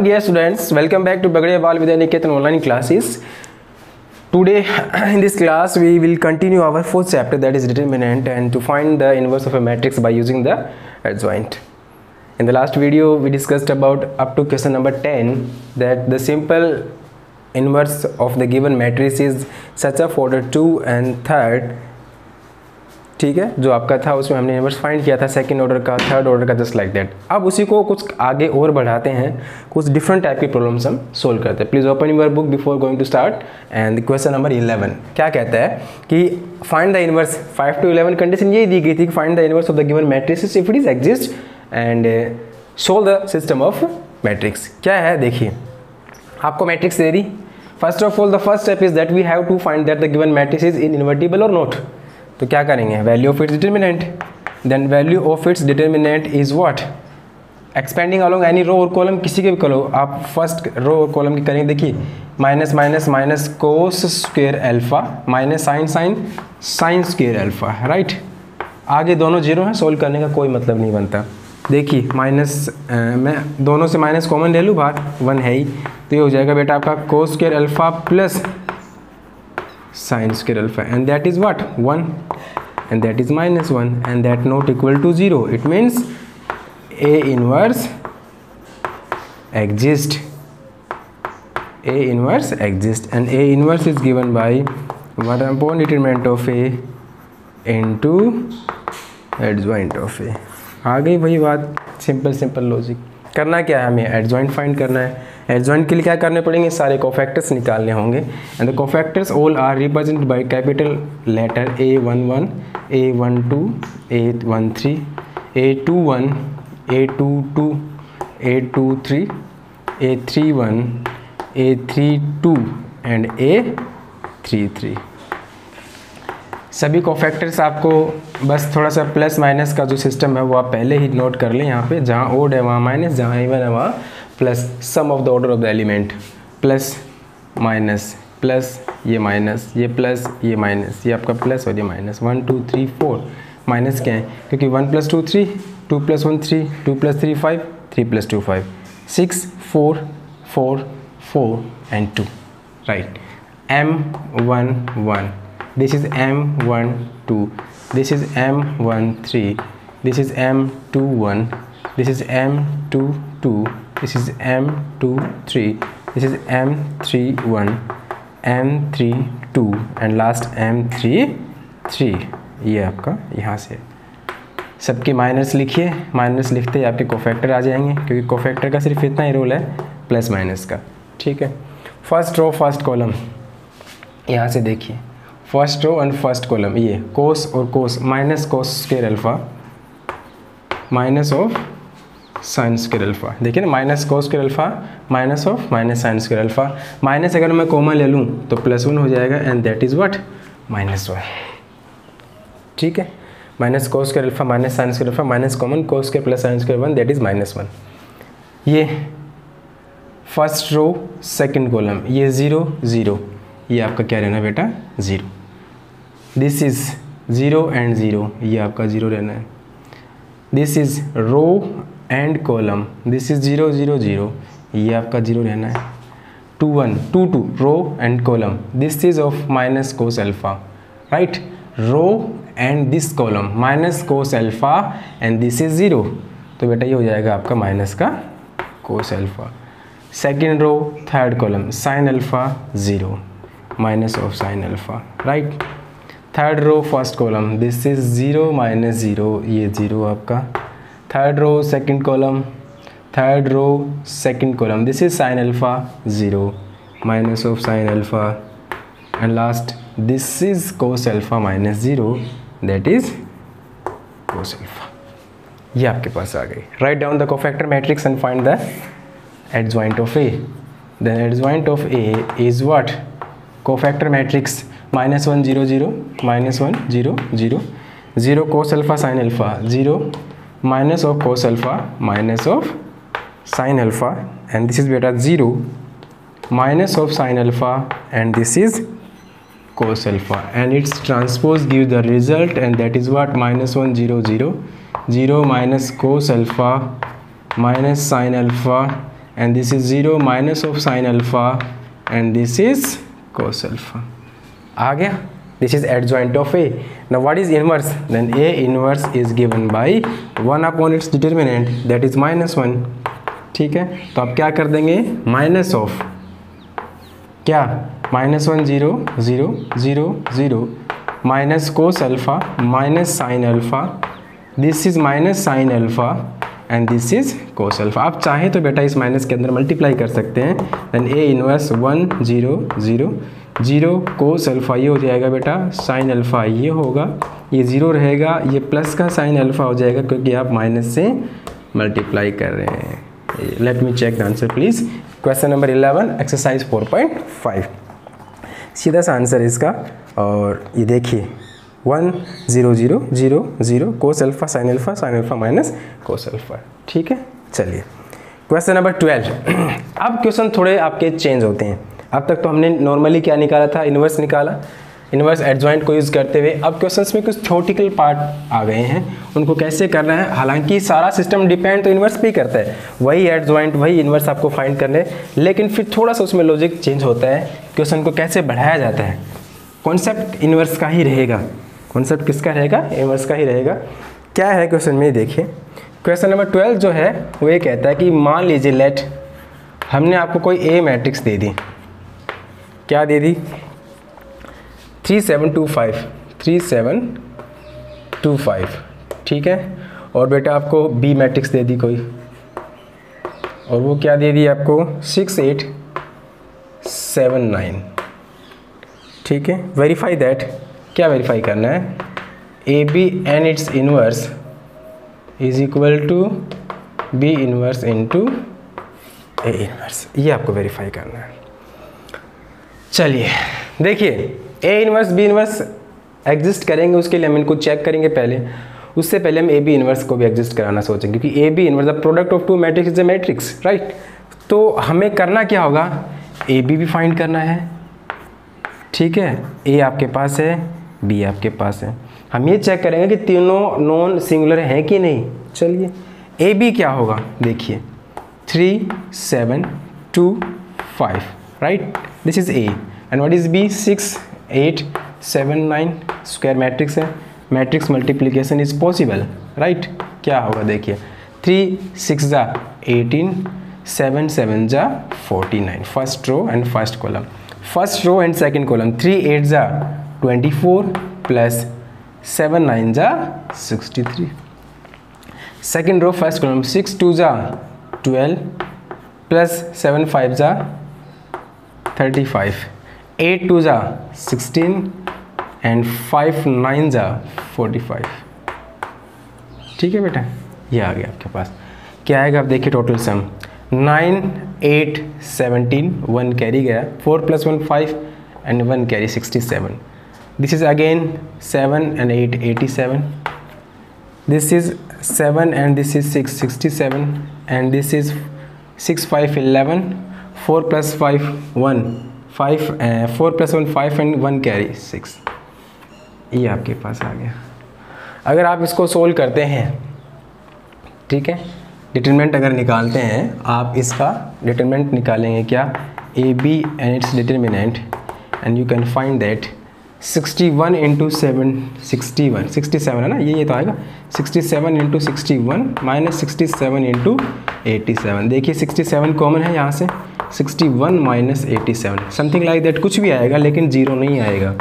Dear students, welcome back to Bagadiya Bal Vidya Niketan online classes. Today in this class we will continue our fourth chapter that is determinant and to find the inverse of a matrix by using the adjoint. In the last video we discussed about up to question number 10 that the simple inverse of the given matrix is such of order 2 and third ठीक है? जो आपका था, उसमें हमने inverse find किया था second order का थर्ड ऑर्डर का जस्ट लाइक दैट अब उसी को कुछ आगे और बढ़ाते हैं। कुछ डिफरेंट टाइप की प्रॉब्लम्स हम सोल्व करते हैं। Please open your book before going to start and question number eleven क्या कहता है कि find the inverse five two eleven condition यही दी गई थी कि find the inverse of the given matrix if it is exist and solve the system of matrix क्या है? देखिए। आपको मैट्रिक्स दे दी। First of all the first step is that we have to find that the given matrix is in invertible और not तो क्या करेंगे? Value of its determinant then value of its determinant is what expanding along any row और column किसी के भी करो आप फ़र्स्ट रो और कॉलम की करेंगे, देखिए minus minus minus cos square alpha minus sine sine sine square alpha right आगे दोनों ज़ीरो हैं सोल्व करने का कोई मतलब नहीं बनता। देखिए माइनस मैं दोनों से माइनस कॉमन ले लूँ बाहर वन है ही तो ये हो जाएगा बेटा आपका cos square alpha plus sin square alpha and that is what 1 and that is minus 1 and that not equal to 0 it means a inverse exist a inverse exist and a inverse is given by 1 upon determinant of a into adjoint of a आ गई वही बात simple simple logic करना क्या है? हमें adjoint find करना है। एडजॉइंट के लिए क्या करने पड़ेंगे? सारे कोफैक्टर्स निकालने होंगे। And the cofactors all are represent by capital letter A one one A one two A one three A two one A two two A two three A three one A three two and A three three सभी cofactors आपको बस थोड़ा सा plus minus का जो system है, वो आप पहले ही नोट कर लें यहाँ पे, जहाँ ओड है, वहाँ माइनस जहाँ इवन है, वहाँ plus sum of the order of the element plus minus plus ये माइनस ये प्लस ये माइनस ये आपका प्लस और ये minus one two three four minus क्या है? क्योंकि one plus two three two plus one three two plus three five three plus two five six four four four and two right M one one this is m12 this is m13 this is m21 this is m22 this is m23 this is m31 m32 and last m33 ये आपका यहाँ से। सबके minus लिखिए। Minus लिखते ही आपके cofactor आ जाएँगे। क्योंकि कोफैक्टर का सिर्फ़ इतना ही रोल है। प्लस माइनस का। ठीक है। फ़र्स्ट रो फ़र्स्ट कॉलम यहाँ से देखिए। First row and first column ये कोस और cos minus cos square alpha minus of sine square alpha देखिए ना minus cos square alpha minus of minus sine square alpha minus अगर मैं common ले लूँ तो प्लस वन हो जाएगा and that is what minus one ठीक है? Minus cos square alpha minus sine square alpha minus common cos square plus sine square one that is minus one ये फ़र्स्ट रो सेकेंड कॉलम ये zero zero ये आपका क्या रहना बेटा? Zero this is zero and zero ये आपका zero रहना है। This is row and column this is zero zero zero ये आपका ज़ीरो रहना है। Two one two two row and column this is of minus cos alpha right row and this column minus cos alpha and this is zero तो बेटा ये हो जाएगा आपका माइनस का cos alpha second row third column sine alpha zero minus of sine alpha right? Third row first column this is zero minus zero ये zero आपका. Third row second column third row second column this is sine alpha zero minus of sine alpha and last this is cos alpha minus zero that is cos alpha ये आपके पास आ गई. Right down the cofactor matrix and find the adjoint of A the adjoint of A is what cofactor matrix minus 1 0 0 minus 1 0 0 0 cos alpha sine alpha. 0 minus of cos alpha minus of sine alpha. And this is beta 0 minus of sine alpha. And this is cos alpha. And its transpose gives the result. And that is what? Minus 1 0 0 0 minus cos alpha minus sine alpha. And this is 0 minus of sine alpha. And this is cos alpha. आ गया। This is adjoint of a. Now, what is inverse? Then a inverse is given by 1 upon its determinant, that is minus 1 ठीक है? तो आप क्या कर देंगे? Minus of क्या? Minus one zero zero zero zero minus cos alpha minus sine alpha this is minus sine alpha and this is cos alpha आप चाहें तो बेटा इस माइनस के अंदर मल्टीप्लाई कर सकते हैं। Then A inverse one zero zero zero cos alpha ये हो जाएगा बेटा साइन अल्फ़ा ये होगा। ये ज़ीरो रहेगा, ये प्लस का साइन अल्फ़ा हो जाएगा क्योंकि आप माइनस से मल्टीप्लाई कर रहे हैं। Let me check the answer please question number eleven exercise four point five सीधा सा आंसर इसका। और ये देखिए one zero zero zero zero cos alpha sine alpha sine alpha minus cos alpha ठीक है? चलिए। क्वेश्चन नंबर ट्वेल्व अब क्वेश्चन थोड़े आपके चेंज होते हैं। अब तक तो हमने नॉर्मली क्या निकाला था? इन्वर्स निकाला। इन्वर्स एडजॉइंट को यूज़ करते हुए अब क्वेश्चंस में कुछ थ्योटिकल पार्ट आ गए हैं। उनको कैसे करना है? हालाँकि सारा सिस्टम डिपेंड तो इन्वर्स पे करता है। वही एडजॉइंट वही इन्वर्स आपको फाइंड करने। लेकिन फिर थोड़ा सा उसमें लॉजिक चेंज होता है। क्वेश्चन को कैसे बढ़ाया जाता है? कॉन्सेप्ट इन्वर्स का ही रहेगा। कॉन्सेप्ट किसका रहेगा? इन्वर्स का ही रहेगा। क्या है क्वेश्चन में देखिए। क्वेश्चन नंबर ट्वेल्व जो है, वो ये कहता है कि मान लीजिए लेट हमने आपको कोई ए मैट्रिक्स दे दी। क्या दे दी? Three seven two five three seven two five ठीक है? और बेटा आपको बी मैट्रिक्स दे दी कोई। और वो क्या दे दी आपको? सिक्स एट सेवन नाइन ठीक है? वेरीफाई दैट क्या वेरीफाई करना है? A B and its inverse is equal to B inverse into A inverse ये आपको वेरीफाई करना है। चलिए, देखिए A inverse B inverse exist करेंगे उसके लिए हम इनको चेक करेंगे पहले। उससे पहले हम ए बी इनवर्स को भी एग्जिस्ट कराना सोचेंगे, क्योंकि A B inverse the product of two matrix is a matrix right तो हमें करना क्या होगा? ए बी भी फाइंड करना है। ठीक है? ए आपके पास है बी आपके पास है। हम ये चेक करेंगे कि तीनों नॉन सिंगुलर हैं कि नहीं। चलिए ए बी क्या होगा? देखिए three seven two five right this is A and what is B six eight seven nine square matrix है. Matrix multiplication is possible right क्या होगा देखिए? थ्री सिक्स ज़ा एटीन सेवन सेवन ज़ा forty nine first row and first column first row and second column three eight ज़ा twenty four plus seven nine ज़ा sixty three second row first column six two ज़ा twelve plus seven five ज़ा thirty five eight two ज़ा sixteen and five nine ज़ा forty five ठीक है बेटा? ये आ गया आपके पास। क्या आएगा आप देखिए total sum nine eight seventeen one carry गया। Four plus one five and one carry sixty seven this is again seven and eight eighty seven this is seven and this is six sixty seven and this is six five eleven four plus five one, five four plus one, five and one carry, six. ये आपके पास आ गया। अगर आप इसको solve करते हैं, ठीक है? डिटरमेंट अगर निकालते हैं, आप इसका डिटरमेंट निकालेंगे क्या? A B and it's determinant and you can find that 61 one into seven sixty one sixty seven है ना? ये ये तो आएगा। 67 seven into sixty one minus sixty seven into eighty seven देखिए 67 कॉमन है यहाँ से। 61 one minus something like that कुछ भी आएगा, लेकिन ज़ीरो नहीं आएगा।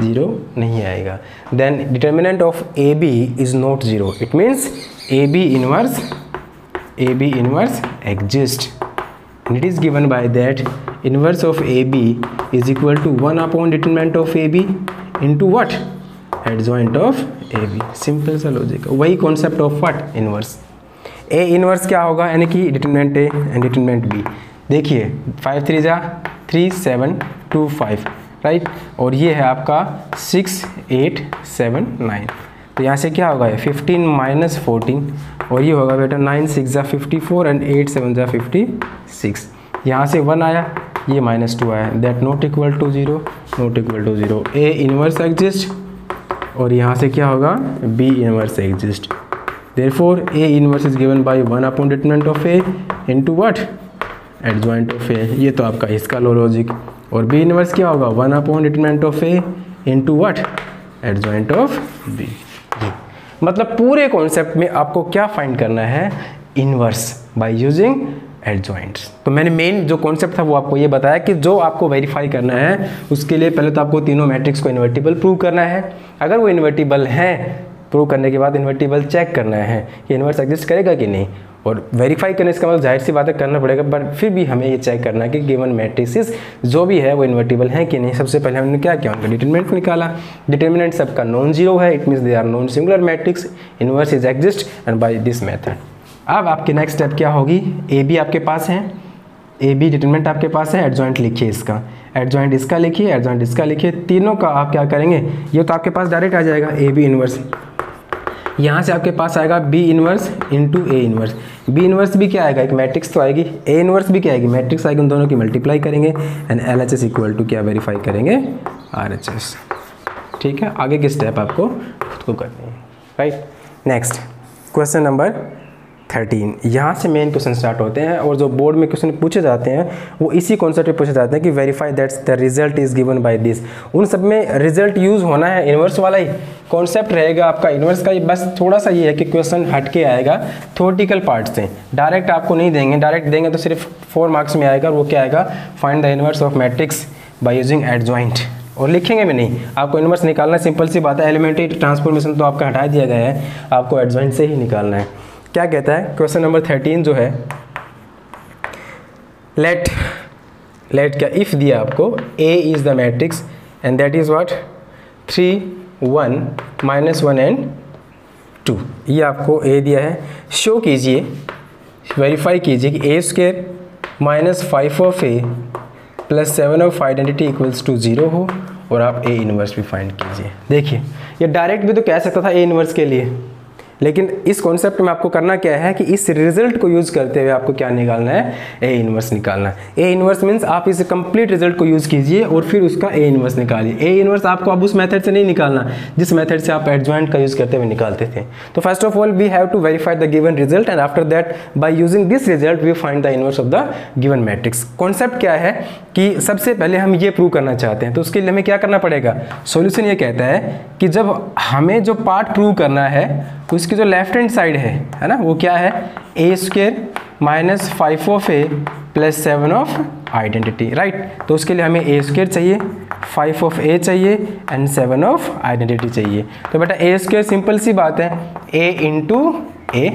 ज़ीरो नहीं आएगा। Then determinant of A B is not zero it means A B inverse A B inverse exist it is given by that inverse of A B is equal to one upon determinant of A B into what adjoint of A B simple सा logic वही concept of what inverse A inverse क्या होगा? यानी कि determinant A and determinant B देखिए five three जा three seven two five right और ये है आपका सिक्स एट सेवन नाइन तो यहाँ से क्या होगा ये? फिफ्टीन माइनस फोर्टीन और ये होगा बेटा नाइन सिक्स ज़ा fifty four and eight seven ज़ा फिफ्टी सिक्स यहाँ से वन आया, ये माइनस टू आया। That not equal to zero not equal to zero A inverse exist और यहाँ से क्या होगा? B inverse exist for A is given by one upon determinant of A into what adjoint of A ये तो आपका इसका लो लॉजिक और बी इनवर्स क्या होगा? One upon determinant of A into what adjoint of B मतलब पूरे कॉन्सेप्ट में आपको क्या फाइंड करना है? इनवर्स बाय यूजिंग एडजॉइंट्स तो मैंने मेन जो कॉन्सेप्ट था वो आपको ये बताया कि जो आपको वेरीफाई करना है, उसके लिए पहले तो आपको तीनों मैट्रिक्स को इन्वर्टिबल प्रूव करना है। अगर वो इन्वर्टिबल हैं प्रूव करने के बाद इन्वर्टिबल चेक करना है कि इन्वर्स एग्जिस्ट करेगा कि नहीं। और वेरीफाई करने इसका मतलब ज़ाहिर सी बातें करना पड़ेगा बट फिर भी हमें ये चेक करना है कि गिवन मैट्रिक्स जो भी है वो इन्वर्टिबल है कि नहीं। सबसे पहले हमने क्या किया? उनका डिटर्मिनेंट निकाला। डिटर्मिनेंट सबका नॉन ज़ीरो है it means they are non singular matrix inverse is exist and by this method अब आपकी नेक्स्ट स्टेप क्या होगी? ए बी आपके पास है। ए बी डिटर्मिनेंट आपके पास है एडजॉइंट लिखिए इसका। एडजॉइंट इसका लिखिए एडजॉइंट इसका लिखिए। तीनों का आप क्या करेंगे? ये तो आपके पास डायरेक्ट आ जाएगा। ए बी इनवर्स यहाँ से आपके पास आएगा B inverse into A inverse B inverse भी क्या आएगा? एक मैट्रिक्स तो आएगी. ए इनवर्स भी क्या आएगी? मैट्रिक्स आएगी. उन दोनों की मल्टीप्लाई करेंगे and L H S equal to क्या वेरीफाई करेंगे? आर एच एस ठीक है? आगे के स्टेप आपको खुद को करनी है. Right next question number thirteen यहाँ से मेन क्वेश्चन स्टार्ट होते हैं और जो बोर्ड में क्वेश्चन पूछे जाते हैं, वो इसी कॉन्सेप्ट पूछे जाते हैं कि verify that's the result is given by this उन सब में रिज़ल्ट यूज़ होना है इन्वर्स वाला ही. कॉन्सेप्ट रहेगा आपका इन्वर्स का ही. बस थोड़ा सा ये है कि क्वेश्चन हट के आएगा थोटिकल पार्ट से. डायरेक्ट आपको नहीं देंगे. डायरेक्ट देंगे तो सिर्फ़ फोर मार्क्स में आएगा वो क्या आएगा? Find the inverse of matrix by using adjoint और लिखेंगे भी नहीं. आपको इन्वर्स निकालना सिंपल सी बात है. एलिमेंट्री ट्रांसफॉर्मेशन तो आपका हटा दिया गया है. आपको एडजॉइंट से ही निकालना है. क्या कहता है? क्वेश्चन नंबर थर्टीन जो है लेट लेट क्या इफ़ दिया आपको? A is the matrix and that is what three one minus one and two ये आपको ए दिया है। शो कीजिए वेरीफाई कीजिए कि A square minus five of A plus seven of identity equals to zero हो और आप ए इनवर्स भी फाइंड कीजिए। देखिए, ये डायरेक्ट भी तो कह सकता था ए इनवर्स के लिए। लेकिन इस कॉन्सेप्ट में आपको करना क्या है कि इस रिज़ल्ट को यूज़ करते हुए आपको क्या निकालना है? ए इनवर्स निकालना है। ए इनवर्स मीन्स आप इस कंप्लीट रिज़ल्ट को यूज़ कीजिए और फिर उसका ए इनवर्स निकालिए। ए इनवर्स आपको अब उस मेथड से नहीं निकालना, जिस मेथड से आप एडजॉइंट का यूज़ करते हुए निकालते थे। तो first of all we have to verify the given result and after that by using this result we find the inverse of the given matrix concept क्या है कि सबसे पहले हम ये प्रूव करना चाहते हैं तो उसके लिए हमें क्या करना पड़ेगा? सोल्यूशन ये कहता है कि जब हमें जो पार्ट प्रूव करना है उसकी जो लेफ़्ट हैंड साइड है है ना? वो क्या है? A square minus five of A plus seven of identity right तो उसके लिए हमें ए स्क्वेयर चाहिए फाइव ऑफ़ ए चाहिए एंड सेवन ऑफ़ आइडेंटिटी चाहिए। तो बेटा ए स्क्वेयर सिंपल सी बात है। ए इंटू ए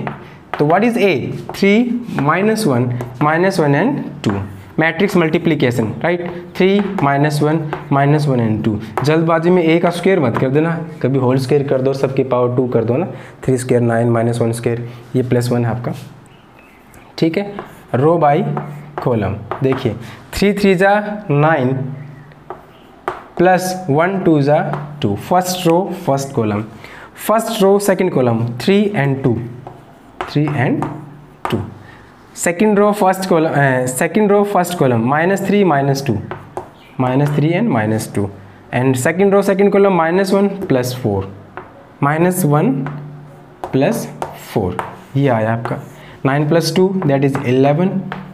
तो what is A three minus one minus one and two matrix multiplication right three minus one minus one and two जल्दबाजी में ए का स्क्वेयर मत कर देना। कभी होल स्क्वेयर कर दो सबकी पावर टू कर दो ना। Three square nine minus one square ये प्लस वन है आपका। ठीक है? रो बाई कॉलम देखिए थ्री थ्री ज़ा नाइन प्लस वन टू ज़ा two first row first column first row second column three and two three and second row first column second row first column minus three minus two minus three and minus two and second row second column minus one plus four minus one plus four ये आया आपका nine plus two that is eleven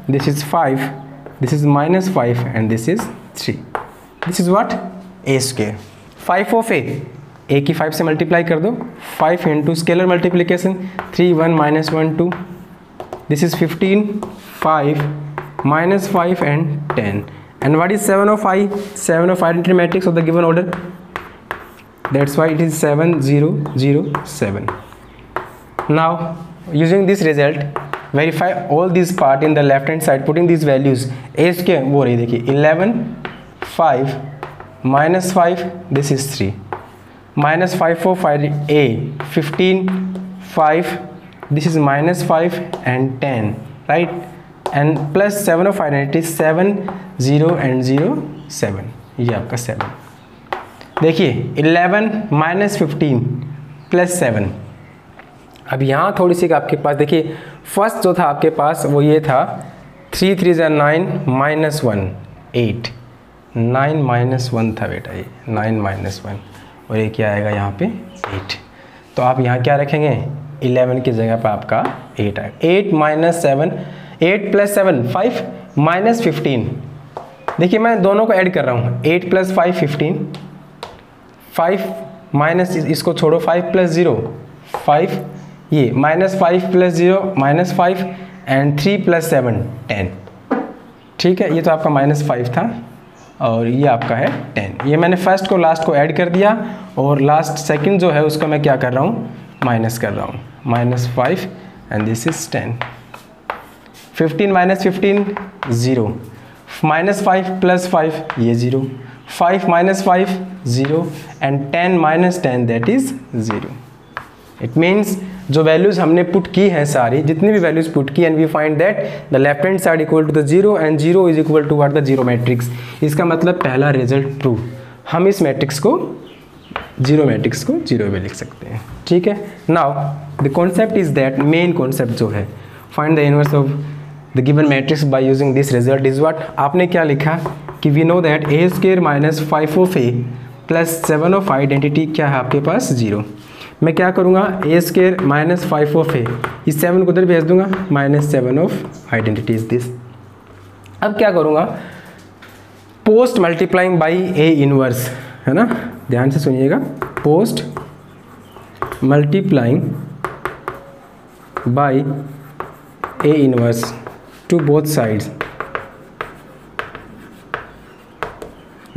this is five this is minus five and this is three this is what A square five of A A की five से multiply कर दो. Five into scalar multiplication three one minus one two this is 15 5 minus 5 and 10 and what is 7 of i 7 of identity matrix of the given order that's why it is 7 0 0 7 now using this result verify all these part in the left hand side putting these values a के वो रही देखिए 11 5 minus 5 this is 3 minus 5 for 5 a 15 5 This is minus 5 and 10 right? And plus 7 of identity 7 0 and 0 7 ये आपका 7 देखिए 11 minus fifteen plus seven अब यहाँ थोड़ी सी आपके पास, देखिए फ़र्स्ट जो था आपके पास, वो ये था थ्री थ्री ज़ा nine minus one eight nine minus one था बेटा ये नाइन माइनस वन और ये क्या आएगा यहाँ पे? एट तो आप यहाँ क्या रखेंगे? इलेवन की जगह पर आपका एट आएगा। Eight minus seven eight plus seven five minus fifteen देखिए, मैं दोनों को ऐड कर रहा हूँ। Eight plus five fifteen five minus इसको छोड़ो फाइव प्लस ज़ीरो फाइव ये minus five plus zero minus five and three plus seven ten ठीक है? ये तो आपका माइनस फाइव था, और ये आपका है टेन ये मैंने फ़र्स्ट को लास्ट को ऐड कर दिया, और लास्ट सेकंड जो है, उसको मैं क्या कर रहा हूँ? माइनस कर रहा हूँ। Minus five and this is ten. Fifteen minus fifteen, zero. Minus five plus five, ये zero. Five minus five, zero. And ten minus ten, that is zero. It means जो वैल्यूज़ हमने पुट की हैं सारी, जितनी भी वैल्यूज़ पुट की and we find that the left hand side equal to the zero and zero is equal to what the zero matrix इसका मतलब पहला रिज़ल्ट ट्रू हम इस मैट्रिक्स को ज़ीरो मैट्रिक्स को ज़ीरो में लिख सकते हैं। ठीक है? Now the concept is that main concept जो है find the inverse of the given matrix by using this result is what आपने क्या लिखा? कि we know that A square minus five of A plus seven of identity क्या है आपके पास? ज़ीरो मैं क्या करूँगा? A square minus five of A इस सेवन को उधर भेज दूँगा। Minus seven of identity is this अब क्या करूँगा? Post multiplying by A inverse है ना? ध्यान से सुनिएगा। Post multiplying by A inverse to both sides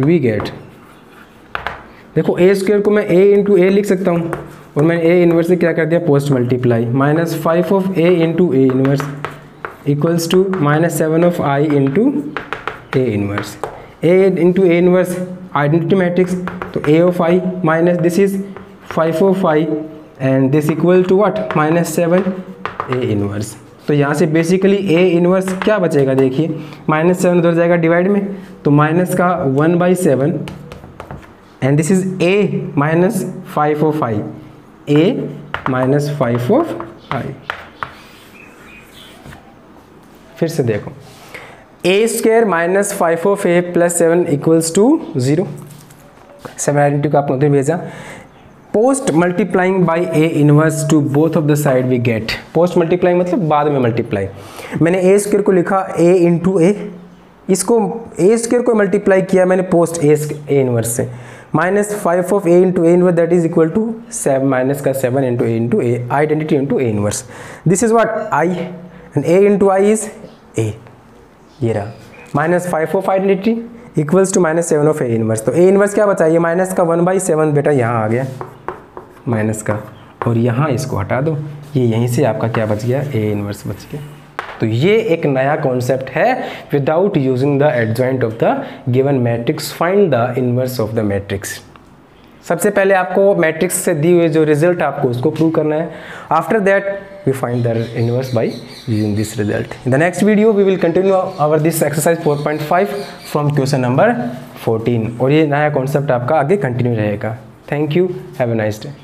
we get देखो ए स्क्वेयर को मैं ए इंटू ए लिख सकता हूँ, और मैंने ए इनवर्स से क्या कर दिया? Post multiply minus five of A into A inverse equals to minus seven of I into A inverse A into A inverse identity matrix तो A of I minus this is five of I and this equal to what minus seven A inverse तो यहाँ से basically A inverse क्या बचेगा? देखिए minus seven उधर जाएगा divide में तो माइनस का one by seven and this is A minus five of five A minus five of five फिर से देखो। A square minus five of A plus seven equals to zero seven identity को आपने उधर भेजा। Post multiplying by A inverse to both of the side we get post multiplying मतलब बाद में मल्टीप्लाई मैंने ए स्क्वेयर को लिखा ए इंटू ए इसको ए स्क्वेयर को मल्टीप्लाई किया मैंने पोस्ट ए ए इनवर्स से. Minus five of A into A inverse that is equal to seven minus का seven into A into A identity into A inverse this is what I and A into I is A ये रहा. Minus five of identity equals to minus seven of A inverse तो A inverse क्या ये minus का one by seven बेटा यहाँ आ गया. माइनस का। और यहाँ इसको हटा दो। ये यहीं से आपका क्या बच गया? ए इनवर्स बच गया। तो ये एक नया कॉन्सेप्ट है without using the adjoint of the given matrix find the inverse of the matrix सबसे पहले आपको मैट्रिक्स से दी हुई जो रिज़ल्ट आपको उसको प्रूव करना है। After that we find the inverse by using this result in the next video we will continue our this exercise 4.5 from question number 14 और ये नया कॉन्सेप्ट आपका आगे कंटिन्यू रहेगा। Thank you have a nice day